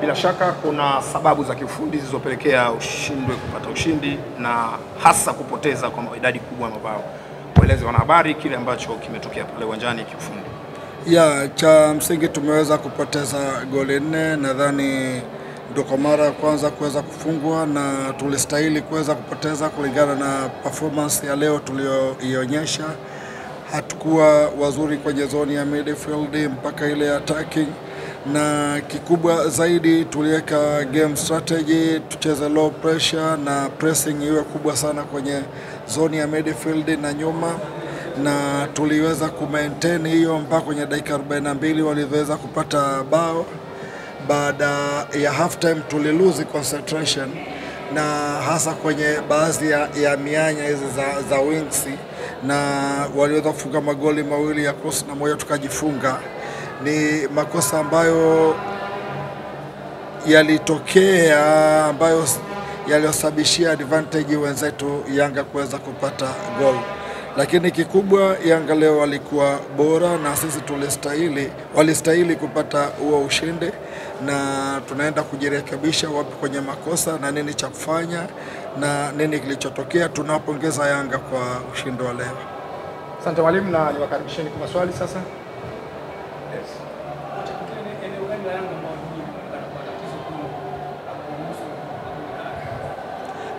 Bila shaka kuna sababu za kiufundi zilizopelekea ushindwe kupata ushindi na hasa kupoteza kwa idadi kubwa ya mabao. Waeleze wanahabari kile ambacho kimetokea pale uwanjani kiufundi. Ya, cha msingi tumeweza kupoteza goli nne, nadhani ndio kwa mara ya kwanza kuweza kufungwa na tulistahili kuweza kupoteza kulingana na performance ya leo tuliyoionyesha. Hatukuwa wazuri kwenye zoni ya midfield mpaka ile attacking, na kikubwa zaidi tuliweka game strategy, tucheze low pressure na pressing iwe kubwa sana kwenye zoni ya midfield na nyuma na tuliweza kumaintain hiyo mpaka kwenye dakika 42 waliweza kupata bao. Baada ya half time tulilose concentration na hasa kwenye baadhi ya, ya mianya hizi za, za wings na waliweza kufunga magoli mawili ya cross na moja tukajifunga. Ni makosa ambayo yalitokea ambayo yaliyosababishia advantage wenzetu Yanga kuweza kupata goal lakini kikubwa Yanga leo walikuwa bora na sisi tulistahili, walistahili kupata huo ushindi, na tunaenda kujirekebisha wapi kwenye makosa na nini cha kufanya na nini kilichotokea. Tunawapongeza Yanga kwa ushindi wa leo. Asante mwalimu, na niwakaribisheni kwa maswali sasa.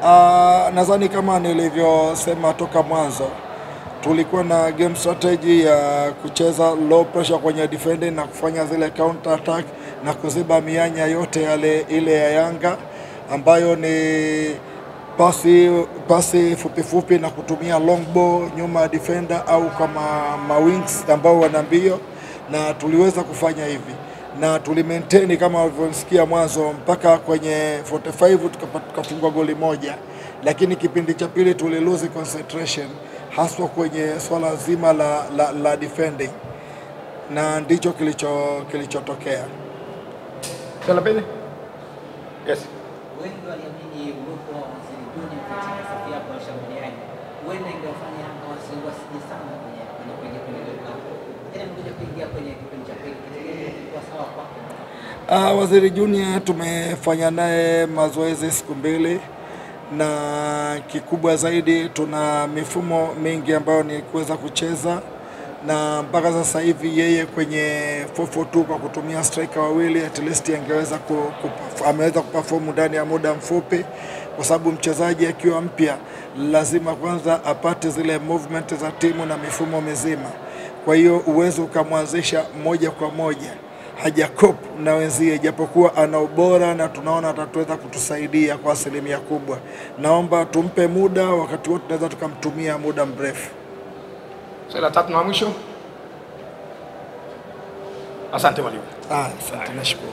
Uh, nadhani kama nilivyosema toka mwanzo tulikuwa na game strategy ya kucheza low pressure kwenye defending na kufanya zile counter attack na kuziba mianya yote yale ile ya Yanga ambayo ni pasi pasi fupi fupi na kutumia long ball nyuma ya defender au kama mawings ambao wana mbio, na tuliweza kufanya hivi na tulimaintain kama walivyosikia mwanzo mpaka kwenye 45 tukafungwa goli moja, lakini kipindi cha pili tuli lose concentration haswa kwenye swala zima la, la, la defending na ndicho kilicho kilichotokea. Swali pili? Yes. Wengi waliamini uwepo wa Waziri katika safu yako ya ushambuliaji huenda ingewafanya wasije sana kwenye kwenye kwenye Uh, Waziri Junior tumefanya naye mazoezi siku mbili na kikubwa zaidi tuna mifumo mingi ambayo ni kuweza kucheza na mpaka sasa hivi yeye kwenye 442 kwa kutumia striker wawili at least angeweza ku, ku, ameweza kuperform ndani ya muda mfupi, kwa sababu mchezaji akiwa mpya lazima kwanza apate zile movement za timu na mifumo mizima. Kwa hiyo uwezo ukamwanzisha moja kwa moja hajakop na wenzie, japokuwa ana ubora na tunaona atatuweza kutusaidia kwa asilimia kubwa. Naomba tumpe muda, wakati wote tunaweza tukamtumia muda mrefu. Swali la tatu na mwisho. Asante mwalimu. Ah, asante, nashukuru.